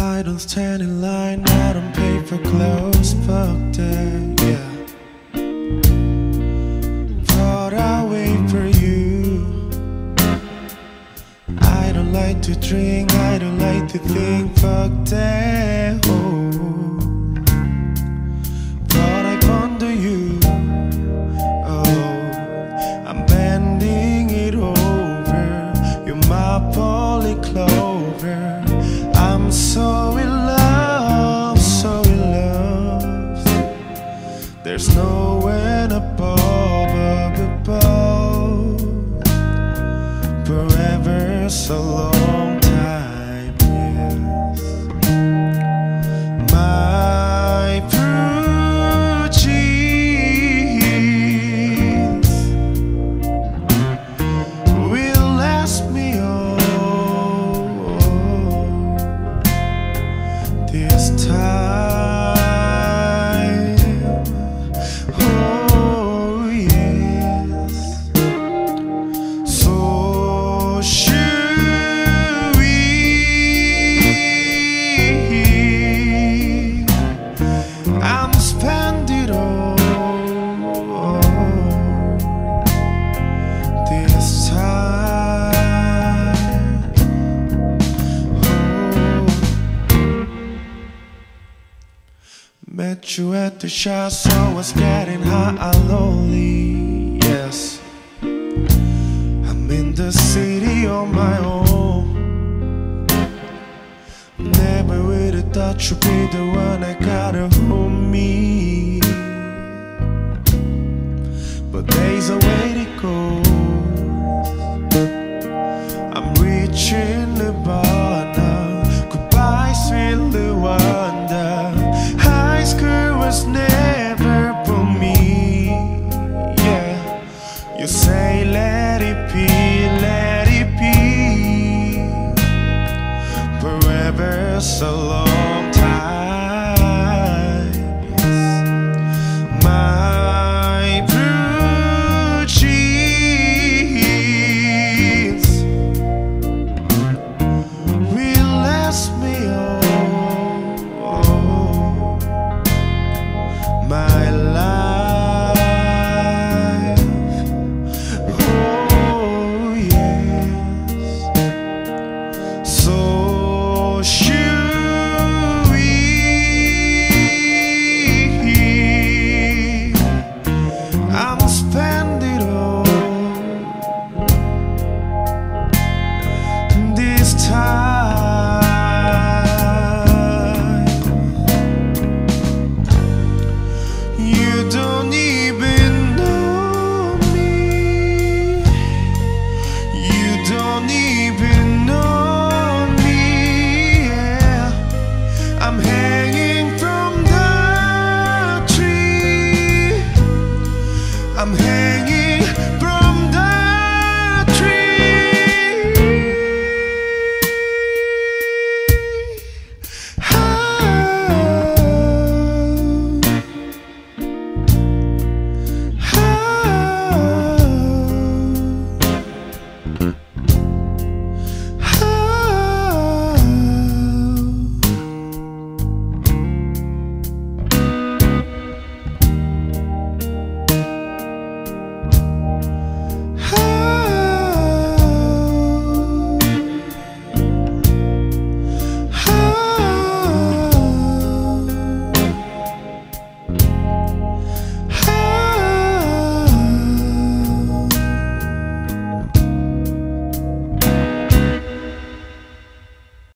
I don't stand in line, I don't pay for clothes, fuck that, yeah. But I wait for you. I don't like to drink, I don't like to think, fuck that, There's nowhere Met you at the shop, so I was getting high and lonely, yes. I'm in the city on my own. Never would have thought you'd be the one that gotta hold me. But there's a way to go